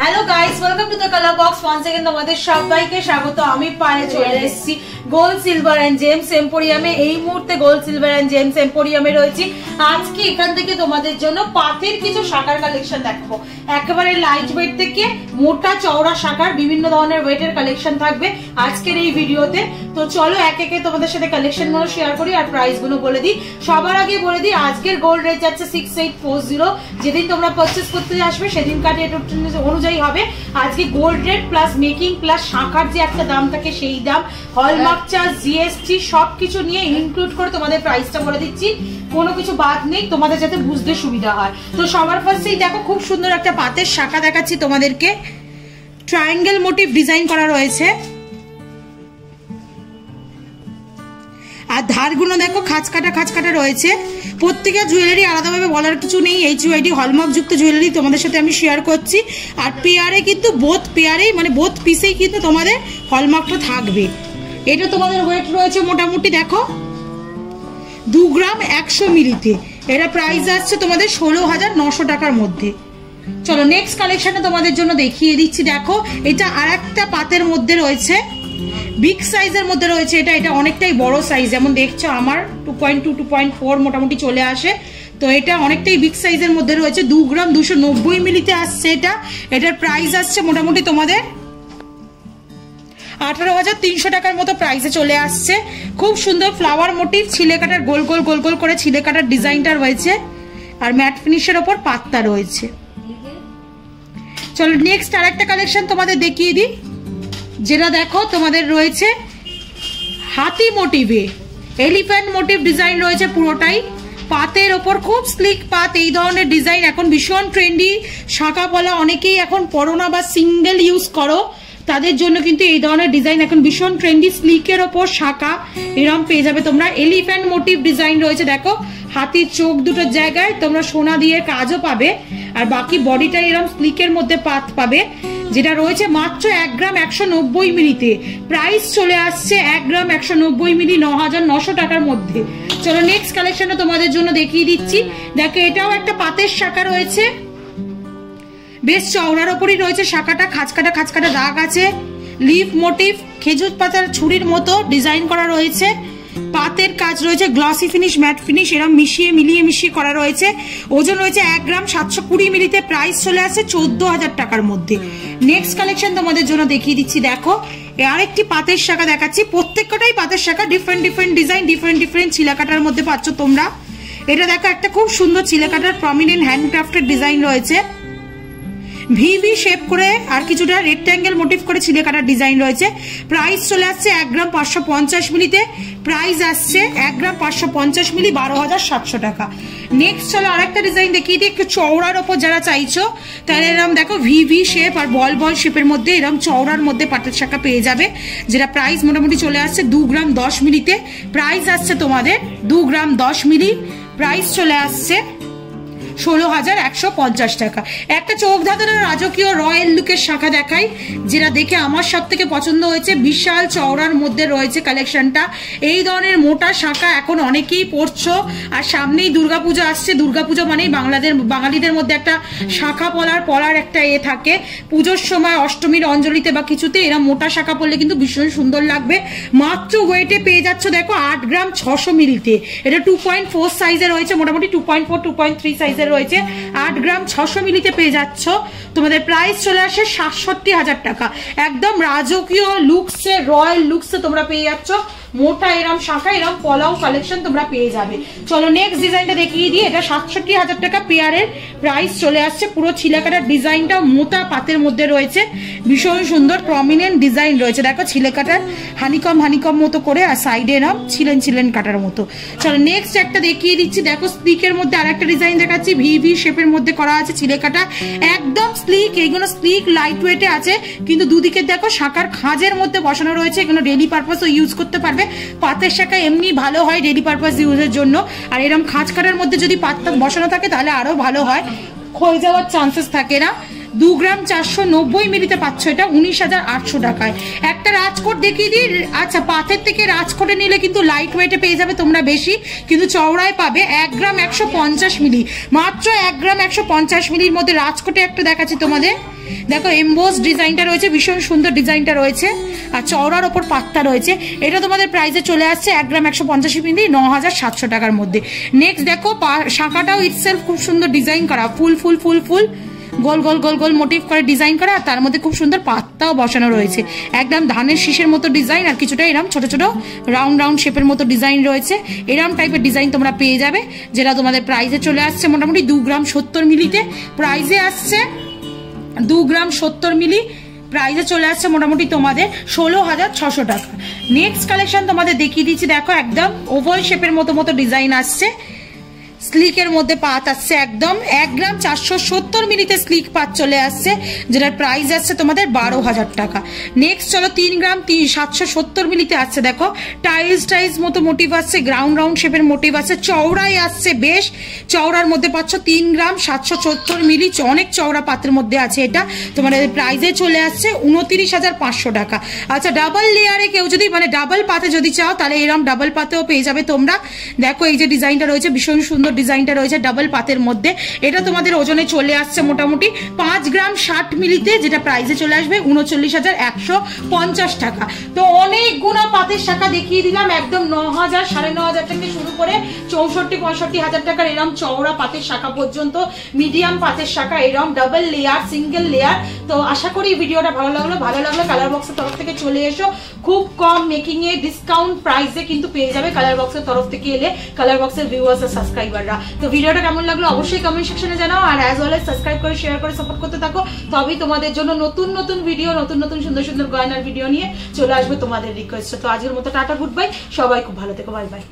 Hello guys welcome to the colour box one second তোমাদের সবাইকে স্বাগত। আমি পারে চলে এসেছি। গোল্ড সিলভার অ্যান্ড জেমস এম্পোরিয়ামে এই মুহূর্তে গোল্ড সিলভার অ্যান্ড জেমস এম্পোরিয়ামে রয়েছি। আজকে এখান থেকে তোমাদের জন্য পাথের কিছু শাকার কালেকশন দেখাবো। একেবারে লাইট ওয়েট থেকে মোটা চওড়া শাকার বিভিন্ন ধরনের ওয়েটের কালেকশন থাকবে আজকের এই ভিডিওতে। তো চলো এক একে তোমাদের সাথে কালেকশনগুলো শেয়ার করি আর প্রাইসগুলো বলে দিই। সবার আগে বলে দিই, আজকের গোল্ড রেট যাচ্ছে সিক্স এইট ফোর জিরো যেদিন তোমরা পারচেস করতে আসবে, সেদিন কাটিয়ে অনুযায়ী হবে। আজকে gold rate plus making plus শাঁখার যে একটা দাম থাকে সেই দাম। হলমার্ক চার্জ জিএসটি সবকিছু নিয়ে ইনক্লুড করে তোমাদের প্রাইসটা বলে দিচ্ছি। কোনো কিছু বাদ নেই, তোমাদের যাতে বুঝতে সুবিধা হয়। তো সবার ফার্স্টেই দেখো, খুব সুন্দর একটা পাতের শাখা দেখাচ্ছি তোমাদেরকে। ট্রায়াঙ্গেল মোটিভ ডিজাইন করা রয়েছে। আর ধারগুলো দেখো খাঁচ কাটা খাঁচ কাটা রয়েছে। প্রত্যেকের জুয়েলারি আলাদাভাবে বলার কিছু নেই। এইচ ইউআইডি হলমার্কযুক্ত জুয়েলারি তোমাদের সাথে আমি শেয়ার করছি। আর পেয়ারে কিন্তু বোথ পেয়ারেই মানে বোথ পিসেই কিন্তু তোমাদের হলমার্কটা থাকবে। এটা তোমাদের ওয়েট রয়েছে মোটামুটি, দেখো। দু গ্রাম একশো মিলিতে। এটা প্রাইস আসছে তোমাদের ষোলো হাজার নশো টাকার মধ্যে। চলো নেক্সট কালেকশনে তোমাদের জন্য দেখিয়ে দিচ্ছি, দেখো। এটা আর একটা পাতের মধ্যে রয়েছে। বিগ সাইজের মধ্যে রয়েছে এটা এটা অনেকটাই বড় সাইজ যেমন দেখছ আমার two point two two point four মোটামুটি চলে আসে। তো এটা অনেকটাই বিগ সাইজের মধ্যে রয়েছে, দু গ্রাম দুশো নব্বই মিলিতে আসছে এটা। এটার প্রাইস আসছে মোটামুটি তোমাদের আঠারো হাজার তিনশো টাকার মতো প্রাইসে চলে আসছে। খুব সুন্দর ফ্লাওয়ার মোটিভ ছিলে কাটার গোল গোল গোল গোল করে ছিলে কাটার ডিজাইনটা রয়েছে। আর ম্যাট ফিনিশের ওপর পাত্তা রয়েছে। চলো নেক্সট আর একটা কালেকশন তোমাদের দেখিয়ে দিই। যেটা দেখো, তোমাদের রয়েছে হাতি মোটিভে। এলিফ্যান্ট মোটিভ ডিজাইন রয়েছে পুরোটাই। পাতের ওপর খুব স্লিক পাত, এই ধরনের ডিজাইন এখন ভীষণ ট্রেন্ডি শাখা বলা অনেকেই এখন পড়ো না বা সিঙ্গেল ইউজ করো। তাদের জন্য কিন্তু এই ধরনের ডিজাইন এখন ভীষণ ট্রেন্ডি স্লিকের ওপর শাখা। এরম পেয়ে যাবে তোমরা। এলিফ্যান্ট মোটিভ ডিজাইন রয়েছে, দেখো। হাতির চোখ দুটোর জায়গায় তোমরা সোনা দিয়ে কাজও পাবে। আর বাকি বডিটা এরম স্লিকের মধ্যে পাত পাবে। যেটা রয়েছে মাত্র এক গ্রাম একশো নব্বই মিলিতে প্রাইস চলে আসছে এক গ্রাম একশো নব্বই মিলি ন হাজার নশো টাকার মধ্যে। চলো নেক্সট কালেকশনটা তোমাদের জন্য দেখিয়ে দিচ্ছি। দেখো, এটাও একটা পাতের শাখা রয়েছে। বেশ চওড়ার ওপরই রয়েছে শাখাটা খাঁচকাটা খাঁচকাটা দাগ আছে। লিফ মোটিভ খেজুর পাতার ছুরির মতো ডিজাইন করা রয়েছে। পাতের কাজ রয়েছে গ্লসি ফিনিশ ম্যাট ফিনিশ এরম মিশিয়ে মিলিয়ে মিশিয়ে করা রয়েছে। ওজন রয়েছে এক গ্রাম সাতশো কুড়ি মিলিতে প্রাইস চলে আসছে চোদ্দ হাজার টাকার মধ্যে। নেক্সট কালেকশন তোমাদের জন্য দেখিয়ে দিচ্ছি, দেখো। আরেকটি পাতের শাখা দেখাচ্ছি। প্রত্যেকটাই পাতের শাখা different different design different different চিলাকাটার মধ্যে পাচ্ছ তোমরা। এটা দেখো, একটা খুব সুন্দর চিলাকাটার প্রমিনেন্ট হ্যান্ডক্রাফটেড ডিজাইন রয়েছে। ভিভি শেপ করে আর কিছুটা রেক্ট্যাঙ্গেল মোটিভ করে ছিলে কাটার ডিজাইন রয়েছে। প্রাইস চলে আসছে এক গ্রাম পাঁচশো পঞ্চাশ মিলিতে। প্রাইস আসছে এক গ্রাম পাঁচশো পঞ্চাশ মিলি বারো হাজার সাতশো টাকা। নেক্সট চলো আরেকটা ডিজাইন দেখিয়ে দিই একটু চওড়ার ওপর যারা চাইছো তাহলে এরকম দেখো ভি ভি শেপ আর বল বল শেপের মধ্যে এরকম চওড়ার মধ্যে পাটের শাখা পেয়ে যাবে, যেটা প্রাইস মোটামুটি চলে আসছে দু গ্রাম দশ মিলিতে। প্রাইস আসছে তোমাদের দু গ্রাম দশ মিলি। প্রাইস চলে আসছে ষোলো হাজার একশো পঞ্চাশ টাকা। একটা চোখ ধাঁধানোর রাজকীয় রয়্যাল লুকের শাখা দেখাই, যেটা দেখে আমার সব থেকে পছন্দ হয়েছে। বিশাল চওড়ার মধ্যে রয়েছে কালেকশনটা। এই ধরনের মোটা শাখা এখন অনেকেই পড়ছো আর সামনেই দুর্গাপুজো আসছে। দুর্গাপুজো মানেই বাংলাদের, বাঙালিদের মধ্যে একটা শাখা পলার পলার একটা এ থাকে। পুজোর সময় অষ্টমীর অঞ্জলিতে বা কিছুতে এরা মোটা শাখা পড়লে কিন্তু ভীষণ সুন্দর লাগবে। মাত্র ওয়েটে পেয়ে যাচ্ছ দেখো, আট গ্রাম ছশো মিলিতে। এটা টু পয়েন্ট ফোর সাইজে রয়েছে, মোটামুটি two point four two point three সাইজের রয়েছে আট গ্রাম ছশো মিলিতে পেয়ে যাচ্ছ। তোমাদের প্রাইস চলে আসে সাতষট্টি হাজার টাকা। একদম রাজকীয় লুকসে, রয়্যাল লুকসে তোমরা পেয়ে যাচ্ছ। মোটা এরম, শাখা এরম, পলাও কালেকশন তোমরা পেয়ে যাবে। চলো নেক্সট ডিজাইনটা দেখিয়ে দিই। এটা সাতষট্টি হাজার টাকা পেয়ারের প্রাইস চলে আসছে। পুরো ছিলেকাটার ডিজাইনটা মোটা পাতের মধ্যে রয়েছে। ভীষণ সুন্দর প্রমিনেন্ট ডিজাইন রয়েছে। দেখো ছিলেকাটার হানিকম হানিকম মতো করে, আর সাইডে এরম ছিলেন ছিলেন কাটার মতো। চলো নেক্সট একটা দেখিয়ে দিচ্ছি। দেখো স্পিকের মধ্যে আর একটা ডিজাইন দেখাচ্ছি। ভি ভি শেপের মধ্যে করা আছে চিলেকাটা একদম স্লিক এইগুলো স্লিক লাইট ওয়েটে আছে, কিন্তু দুদিকে দেখো শাখার খাঁজের মধ্যে বসানো রয়েছে, এগুলো ডেলি পারপাসও ইউজ করতে পারবে। পাতের শাখা এমনি ভালো হয় ডেলি পারপাস ইউজের জন্য। আর এরকম খাঁজ কাটার মধ্যে যদি পাতটা বসানো থাকে তাহলে আরও ভালো হয়। ক্ষয়ে যাওয়ার চান্সেস থাকে না। দু গ্রাম চারশো নব্বই মিলিতে পাচ্ছ এটা, উনিশ হাজার আটশো টাকায়। একটা রাজকোট দেখিয়ে দিই আচ্ছা পাথের থেকে রাজকোটে নিলে কিন্তু লাইট ওয়েটে পেয়ে যাবে তোমরা বেশি, কিন্তু চওড়ায় পাবে এক গ্রাম একশো পঞ্চাশ মিলি। মাত্র এক গ্রাম একশো পঞ্চাশ মিলির মধ্যে রাজকোটে একটা দেখাচ্ছি তোমাদের। দেখো এমবোস ডিজাইনটা রয়েছে, ভীষণ সুন্দর ডিজাইনটা রয়েছে, আর চওড়ার ওপর পাত্তা রয়েছে। এটা তোমাদের প্রাইসে চলে আসছে এক গ্রাম একশো পঞ্চাশি মিলি, ন হাজার সাতশো টাকার মধ্যে। নেক্সট দেখো শাখাটাও ইটসেলফ খুব সুন্দর ডিজাইন করা, ফুল ফুল ফুল ফুল। গোল গোল গোল গোল মোটিভ করে ডিজাইন করা, আর তার মধ্যে খুব সুন্দর পাত্তাও বসানো রয়েছে। একদম ধানের শীষের মতো ডিজাইন আর কিছুটা এরকম ছোট ছোট রাউন্ড রাউন্ড শেপের মতো ডিজাইন রয়েছে। এরকম টাইপের ডিজাইন তোমরা পেয়ে যাবে, যেটা তোমাদের প্রাইজে চলে আসছে মোটামুটি দু গ্রাম সত্তর মিলিতে। প্রাইজে আসছে দু গ্রাম সত্তর মিলি প্রাইসে চলে আসছে মোটামুটি তোমাদের ষোলো হাজার ছশো টাকা। নেক্সট কালেকশন তোমাদের দেখিয়ে দিচ্ছি, দেখো একদম ওভাল শেপের মতো মতো ডিজাইন আসছে। স্লিকের মধ্যে পাত আসছে একদম এক গ্রাম চারশো সত্তর মিলিতে স্লিক পাত চলে আসছে, যেটার প্রাইস আসছে তোমাদের বারো হাজার টাকা। নেক্সট চলো তিন গ্রাম তিন সাতশো সত্তর মিলিতে আসছে, দেখো। টাইলস টাইলস মতো মোটিভ আসছে গ্রাউন্ড রাউন্ড শেপের মোটিভ আসছে চওড়াই আসছে বেশ। চওড়ার মধ্যে পাচ্ছ তিন গ্রাম সাতশো সত্তর মিলি অনেক চওড়া পাতের মধ্যে আছে এটা। তোমাদের প্রাইজে চলে আসছে উনত্রিশ হাজার পাঁচশো টাকা। আচ্ছা ডাবল লেয়ারে কেউ যদি মানে ডাবল পাতে যদি চাও, তাহলে এরকম ডাবল পাতেও পেয়ে যাবে তোমরা। দেখো এই যে ডিজাইনটা রয়েছে, ভীষণ সুন্দর ডিজাইনটা রয়েছে ডাবল পাতের মধ্যে। এটা তোমাদের ওজনে চলে আসছে মোটামুটি পাঁচ গ্রাম ষাট মিলিতে, যেটা প্রাইসে চলে আসবে উনচল্লিশ হাজার একশো পঞ্চাশ টাকা। তো অনেকগুলো পাতের শাখা দেখিয়ে দিলাম, একদম ন হাজার, সাড়ে ন হাজার থেকে শুরু করে চৌষট্টি, পঁয়ষট্টি হাজার টাকার এরম চওড়া পাতের শাখা পর্যন্ত মিডিয়াম পাতের শাখা, এরম ডাবল লেয়ার সিঙ্গেল লেয়ার তো আশা করি ভিডিওটা ভালো লাগল ভালো লাগল কালার বক্সের তরফ থেকে চলে এসো। খুব কম মেকিং এ ডিসকাউন্ট প্রাইসে কিন্তু পেয়ে যাবে কালার বক্সের তরফ থেকে এলে। কালার বক্সের ভিউয়ার্স আর সাবস্ক্রাইবাররা তো ভিডিওটা কেমন লাগল অবশ্যই কমেন্ট সেকশনে জানাও, আর অ্যাজ ওয়েল সাবস্ক্রাইব করে শেয়ার করে সাপোর্ট করতে থাকো। তবেই তোমাদের জন্য নতুন নতুন ভিডিও নতুন নতুন সুন্দর সুন্দর গয়নার ভিডিও নিয়ে চলে আসবে তোমাদের রিকোয়েস্ট তো আজকের মতো টাটা গুড বাই সবাই খুব ভালো থেকো বাই বাই